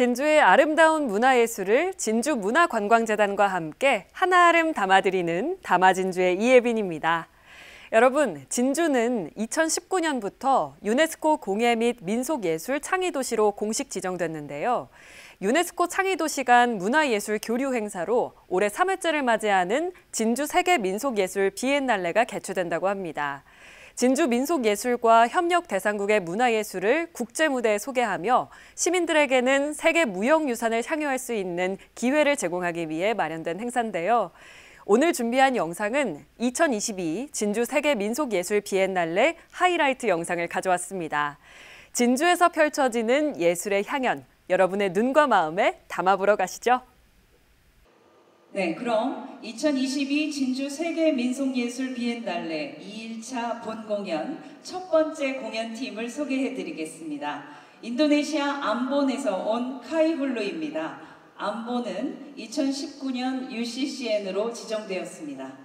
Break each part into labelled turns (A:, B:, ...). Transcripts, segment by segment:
A: 진주의 아름다운 문화예술을 진주문화관광재단과 함께 한아름 담아드리는 담아진주의 이예빈입니다. 여러분, 진주는 2019년부터 유네스코 공예 및 민속예술 창의도시로 공식 지정됐는데요. 유네스코 창의도시 간 문화예술 교류 행사로 올해 3회째를 맞이하는 진주 세계 민속예술 비엔날레가 개최된다고 합니다. 진주 민속예술과 협력 대상국의 문화예술을 국제무대에 소개하며 시민들에게는 세계 무형유산을 향유할 수 있는 기회를 제공하기 위해 마련된 행사인데요. 오늘 준비한 영상은 2022 진주 세계 민속예술 비엔날레 하이라이트 영상을 가져왔습니다. 진주에서 펼쳐지는 예술의 향연, 여러분의 눈과 마음에 담아보러 가시죠.
B: 네, 그럼 2022 진주 세계 민속예술 비엔날레 2일차 본 공연 첫 번째 공연팀을 소개해 드리겠습니다. 인도네시아 암본에서 온 카이훌루입니다. 암본은 2019년 UCCN으로 지정되었습니다.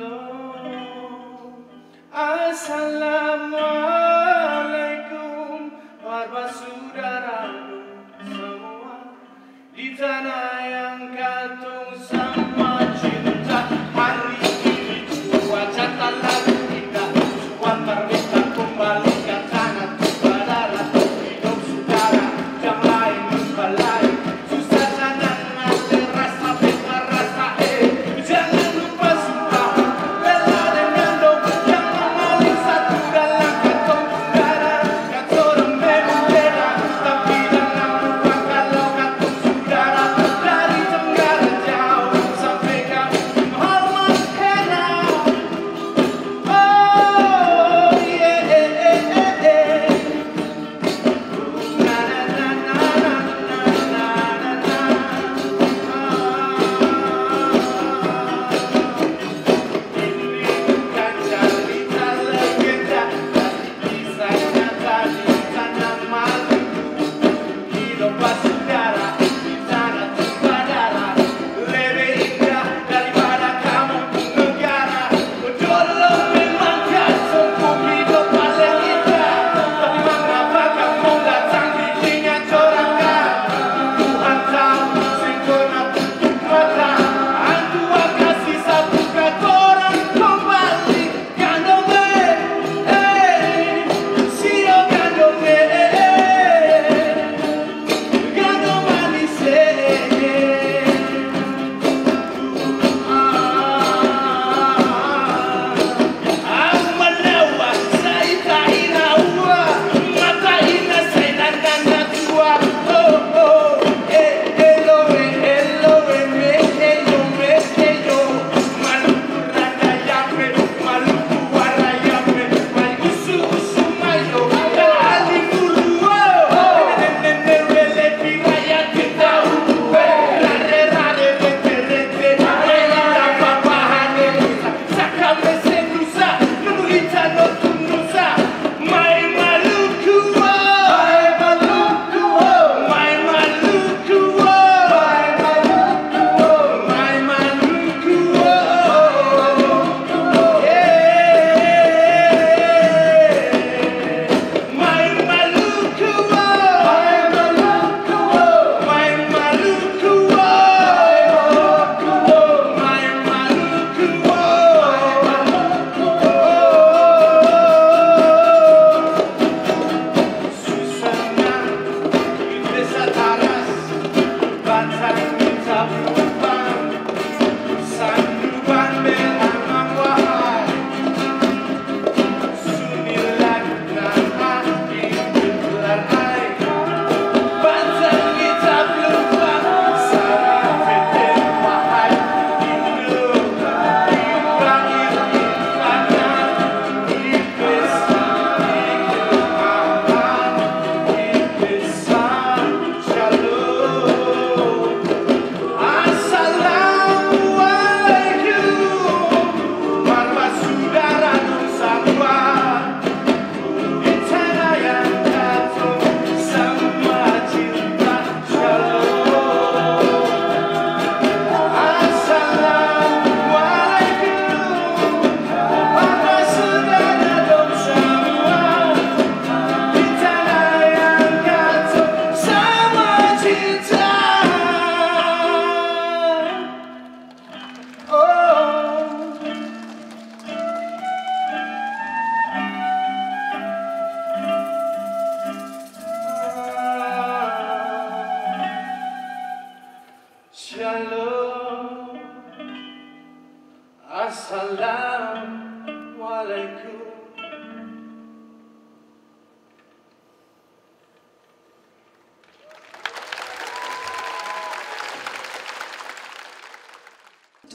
C: alone, us alone.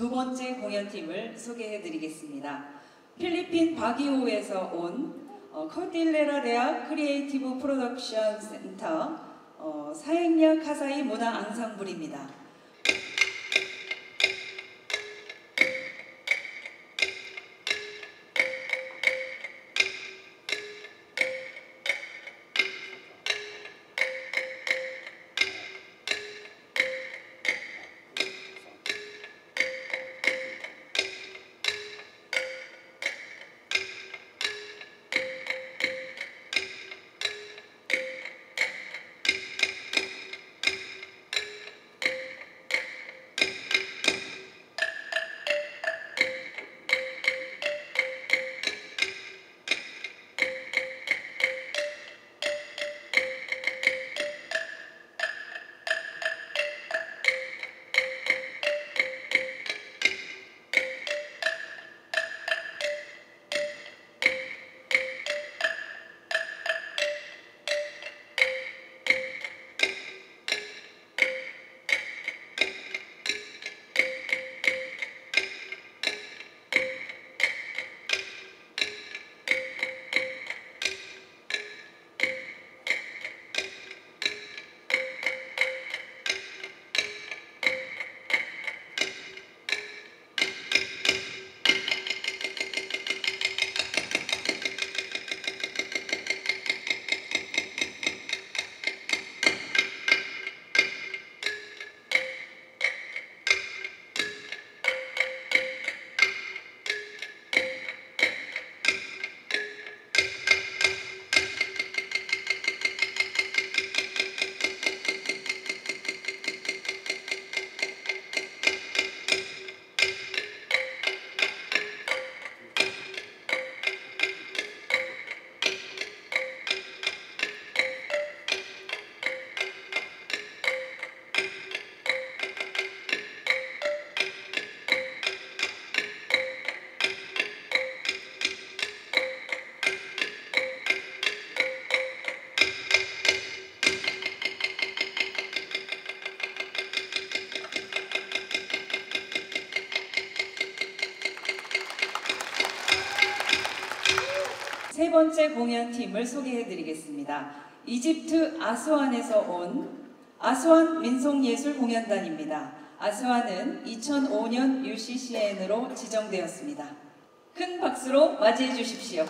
B: 두 번째 공연팀을 소개해 드리겠습니다. 필리핀 바기오에서 온 어, 코딜레라 대학 Creative 프로덕션 센터 어, 사행야 카사이 문화 앙상블입니다. 번째 공연팀을 소개해 드리겠습니다. 이집트 아스완에서 온 아스완 민속예술 공연단입니다. 아스완은 2005년 UCCN으로 지정되었습니다. 큰 박수로 맞이해 주십시오.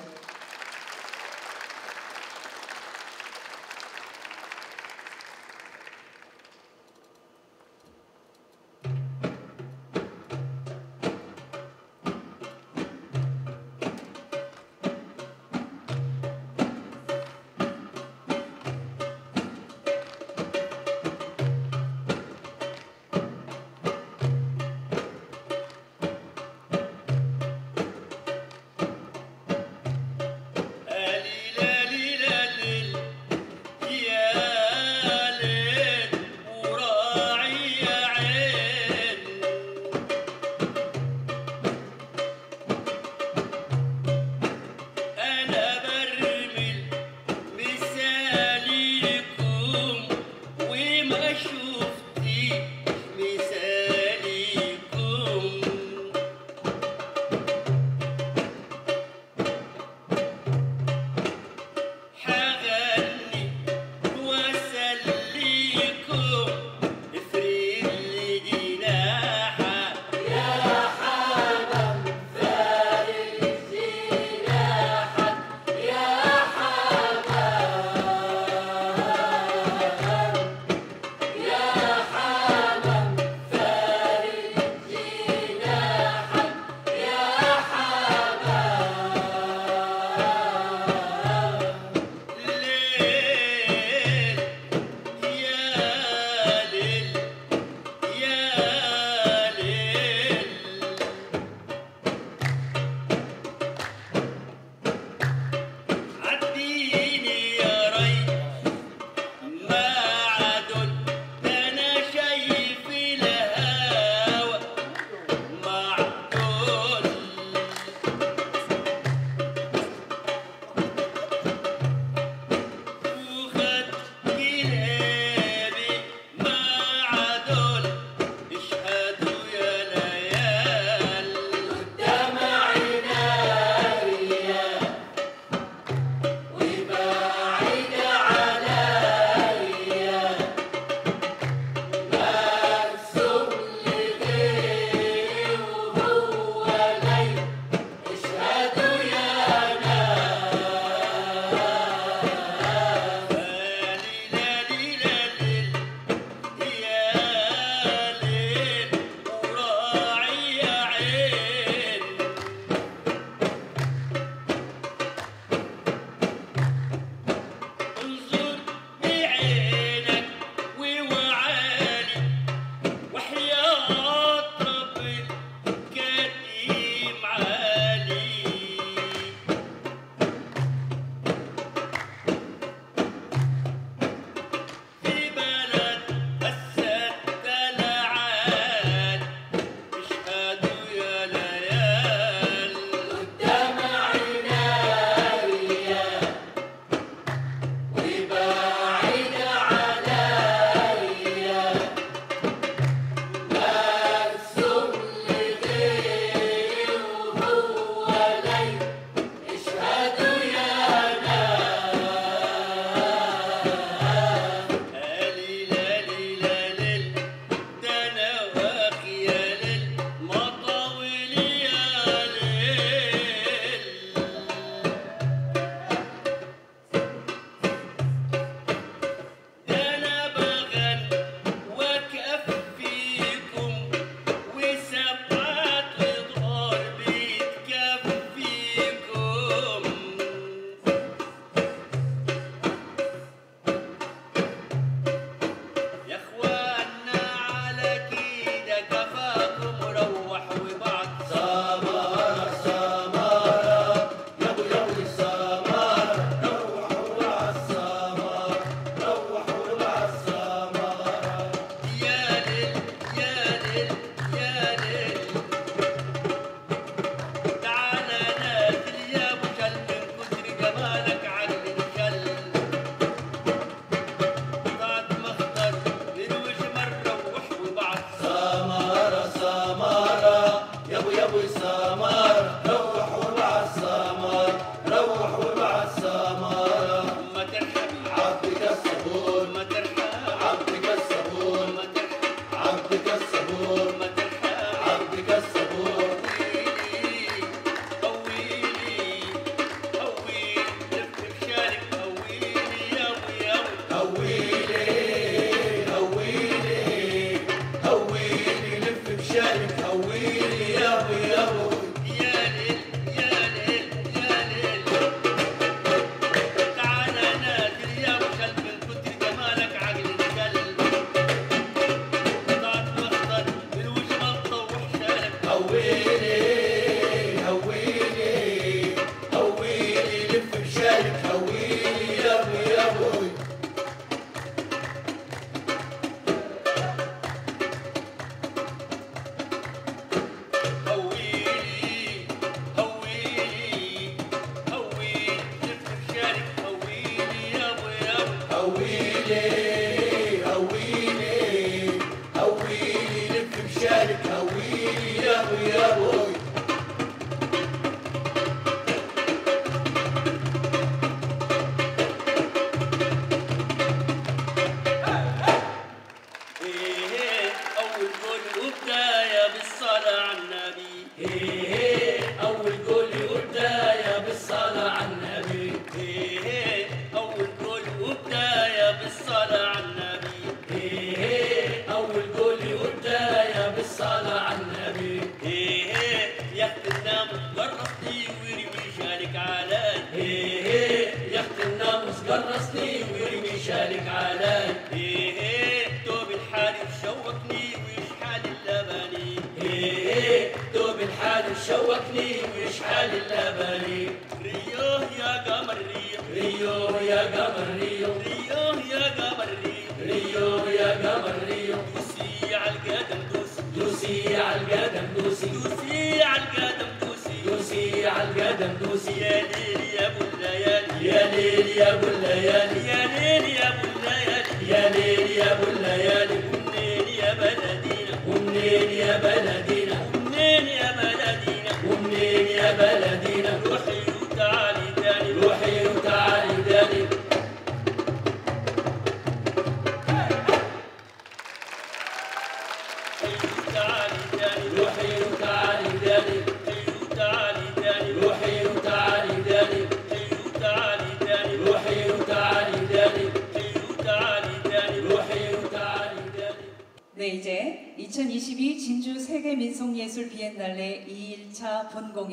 D: Amen.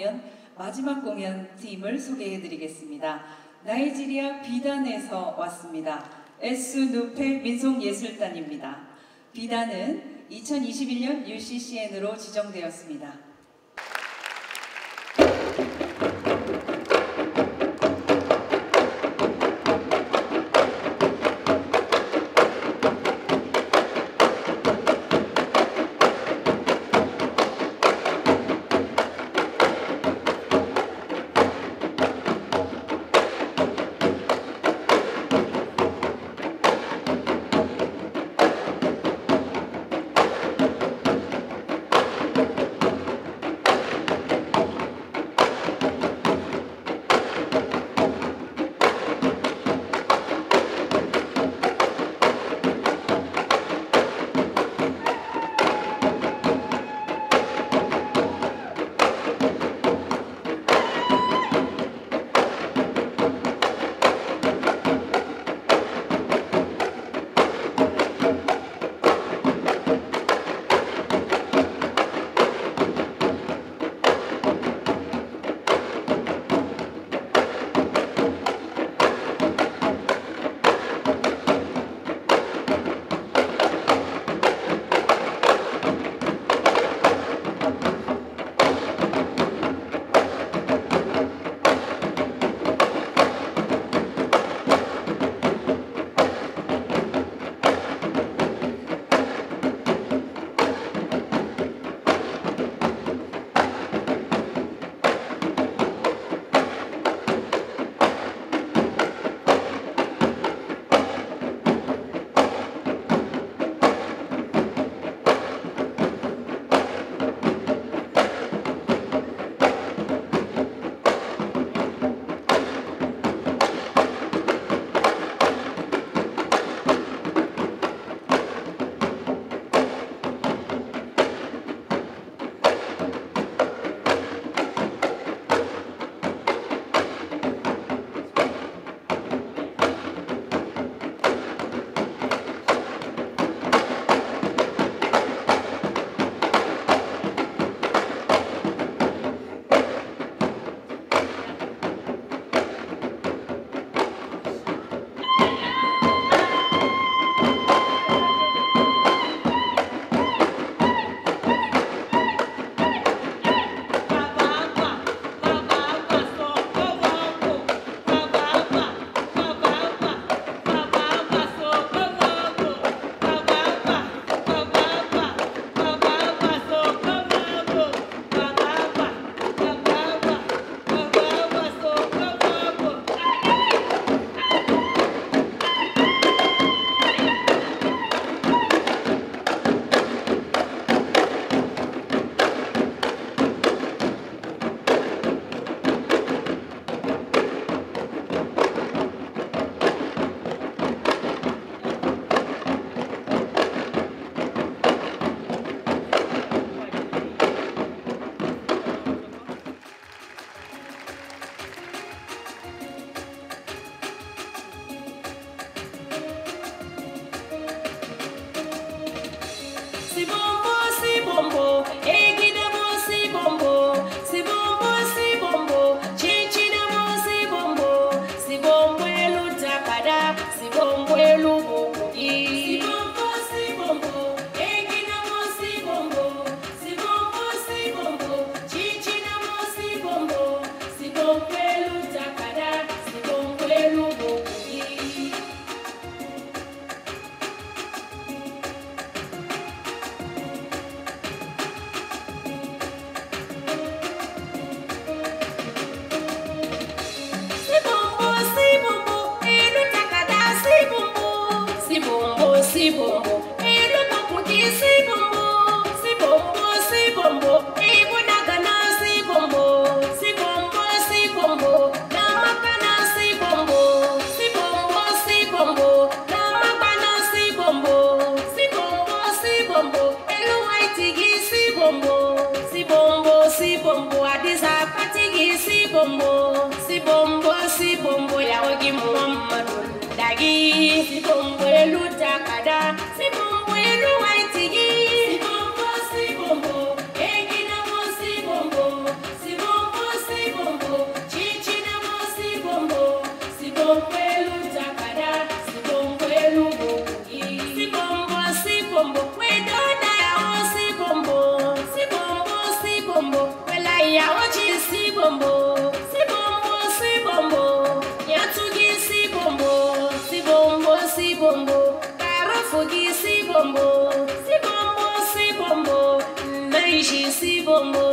D: 공연 마지막 공연 팀을 소개해드리겠습니다. 나이지리아 비단에서 왔습니다. 에스 누페 민속예술단입니다. 비단은 2021년 UCCN으로 지정되었습니다.
E: Colombo.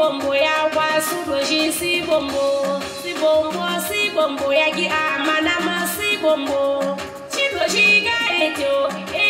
E: bombo ya wa sudoji si bombo si bombo si bombo ya gi amana ma si bombo chidoji ga eto e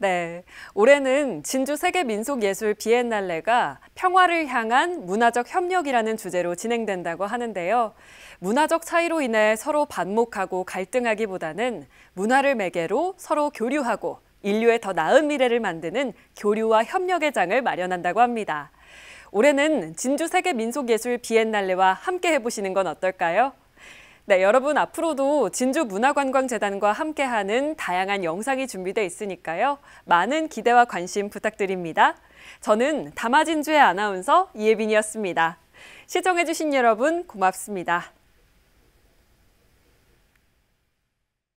A: 네, 올해는 진주 세계 민속 예술 비엔날레가 평화를 향한 문화적 협력이라는 주제로 진행된다고 하는데요. 문화적 차이로 인해 서로 반목하고 갈등하기보다는 문화를 매개로 서로 교류하고 인류의 더 나은 미래를 만드는 교류와 협력의 장을 마련한다고 합니다. 올해는 진주 세계 민속 예술 비엔날레와 함께 해보시는 건 어떨까요? 네, 여러분 앞으로도 진주 문화관광재단과 함께하는 다양한 영상이 준비돼 있으니까요. 많은 기대와 관심 부탁드립니다. 저는 다마진주의 아나운서 이예빈이었습니다. 시청해주신 여러분 고맙습니다.